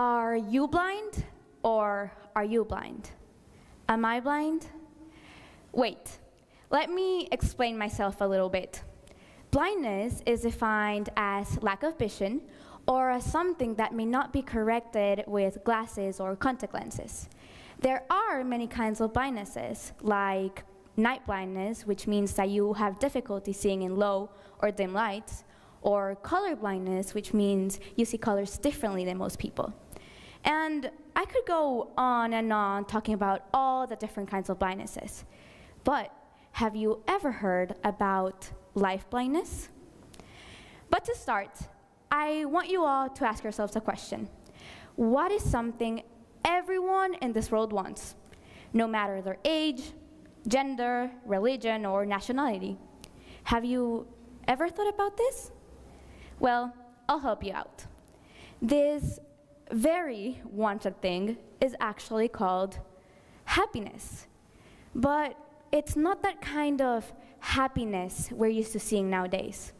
Are you blind or are you blind? Am I blind? Wait, let me explain myself a little bit. Blindness is defined as lack of vision or as something that may not be corrected with glasses or contact lenses. There are many kinds of blindnesses, like night blindness, which means that you have difficulty seeing in low or dim lights, or color blindness, which means you see colors differently than most people. And I could go on and on talking about all the different kinds of blindnesses. But have you ever heard about life blindness? But to start, I want you all to ask yourselves a question. What is something everyone in this world wants, no matter their age, gender, religion, or nationality? Have you ever thought about this? Well, I'll help you out. This very wanted thing is actually called happiness. But it's not that kind of happiness we're used to seeing nowadays.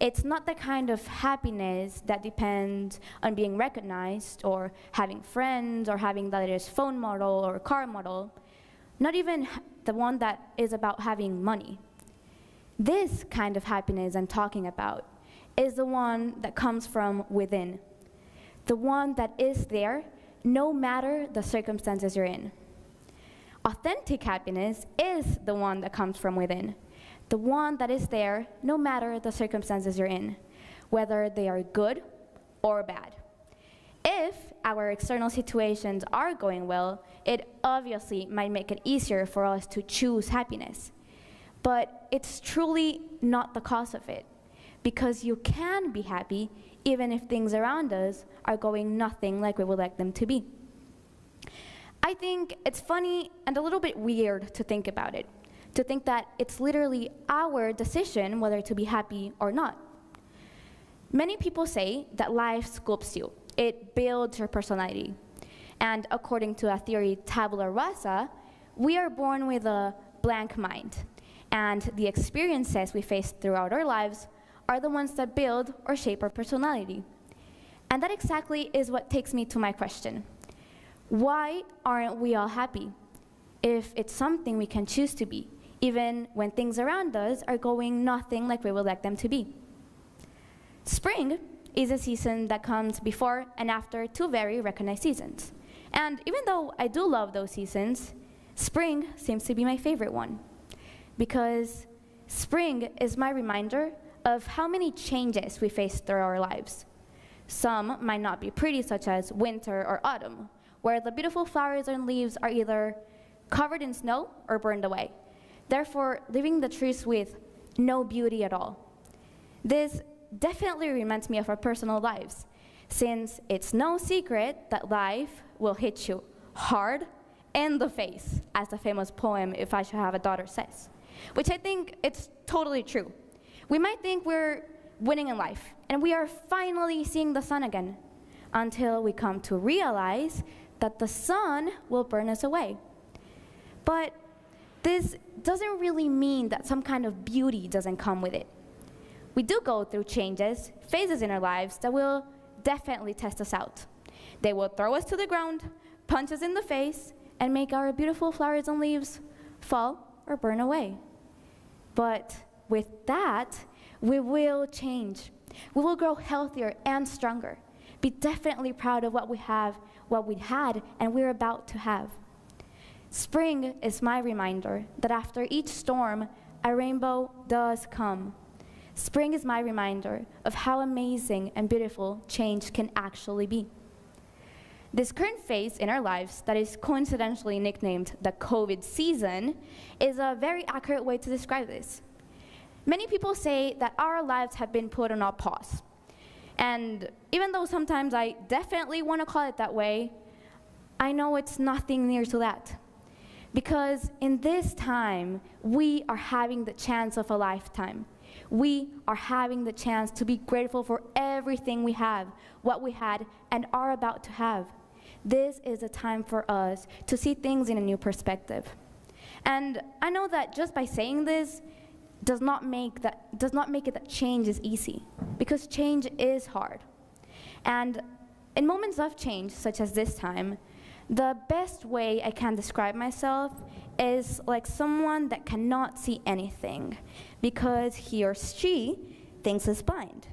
It's not the kind of happiness that depends on being recognized or having friends or having the latest phone model or car model. Not even the one that is about having money. This kind of happiness I'm talking about is the one that comes from within, the one that is there no matter the circumstances you're in. Authentic happiness is the one that comes from within, the one that is there no matter the circumstances you're in, whether they are good or bad. If our external situations are going well, it obviously might make it easier for us to choose happiness. But it's truly not the cause of it, because you can be happy even if things around us are going nothing like we would like them to be. I think it's funny and a little bit weird to think about it, to think that it's literally our decision whether to be happy or not. Many people say that life sculpts you, it builds your personality. And according to a theory, tabula rasa, we are born with a blank mind, and the experiences we face throughout our lives are the ones that build or shape our personality. And that exactly is what takes me to my question. Why aren't we all happy? If it's something we can choose to be, even when things around us are going nothing like we would like them to be. Spring is a season that comes before and after two very recognized seasons. And even though I do love those seasons, spring seems to be my favorite one. Because spring is my reminder of how many changes we face through our lives. Some might not be pretty, such as winter or autumn, where the beautiful flowers and leaves are either covered in snow or burned away, therefore leaving the trees with no beauty at all. This definitely reminds me of our personal lives, since it's no secret that life will hit you hard in the face, as the famous poem If I Should Have a Daughter says, which I think it's totally true. We might think we're winning in life, and we are finally seeing the sun again, until we come to realize that the sun will burn us away. But this doesn't really mean that some kind of beauty doesn't come with it. We do go through changes, phases in our lives that will definitely test us out. They will throw us to the ground, punch us in the face, and make our beautiful flowers and leaves fall or burn away. But with that, we will change. We will grow healthier and stronger. Be definitely proud of what we have, what we had, and we're about to have. Spring is my reminder that after each storm, a rainbow does come. Spring is my reminder of how amazing and beautiful change can actually be. This current phase in our lives, that is coincidentally nicknamed the COVID season, is a very accurate way to describe this. Many people say that our lives have been put on a pause. And even though sometimes I definitely want to call it that way, I know it's nothing near to that. Because in this time, we are having the chance of a lifetime. We are having the chance to be grateful for everything we have, what we had, and are about to have. This is a time for us to see things in a new perspective. And I know that just by saying this does not make, that, does not make it that change is easy, because change is hard. And in moments of change, such as this time, the best way I can describe myself is like someone that cannot see anything because he or she thinks is blind.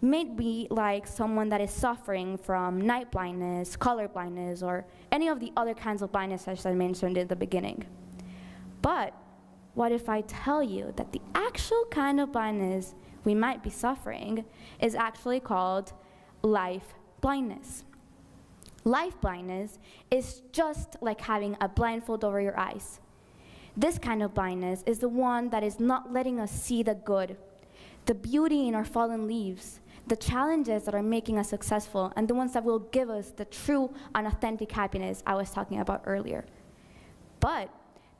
Maybe like someone that is suffering from night blindness, color blindness, or any of the other kinds of blindness as I mentioned in the beginning. But what if I tell you that the actual kind of blindness we might be suffering is actually called life blindness? Life blindness is just like having a blindfold over your eyes. This kind of blindness is the one that is not letting us see the good, the beauty in our fallen leaves, the challenges that are making us successful, and the ones that will give us the true and authentic happiness I was talking about earlier. But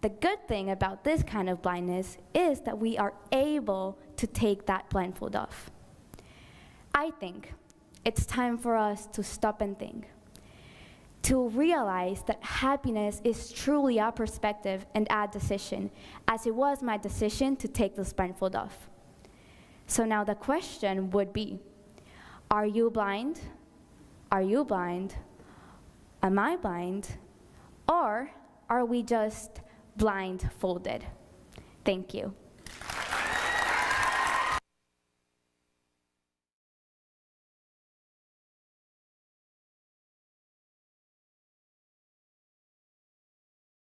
the good thing about this kind of blindness is that we are able to take that blindfold off. I think it's time for us to stop and think to realize that happiness is truly our perspective and our decision, as it was my decision to take this blindfold off. So now the question would be Are you blind? Are you blind? Am I blind? Or are we just blindfolded? Thank you.